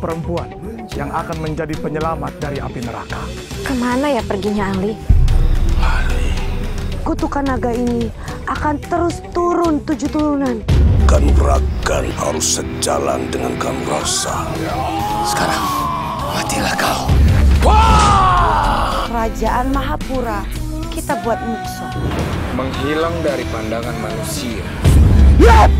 perempuan yang akan menjadi penyelamat dari api neraka. Ke mana ya perginya Ali? Kutukan naga ini akan terus turun tujuh turunan. Kanuragan harus sejalan dengan Kanurasa. Ya. Sekarang matilah kau. Kerajaan Mahapura kita buat mukso. Menghilang dari pandangan manusia. Yap!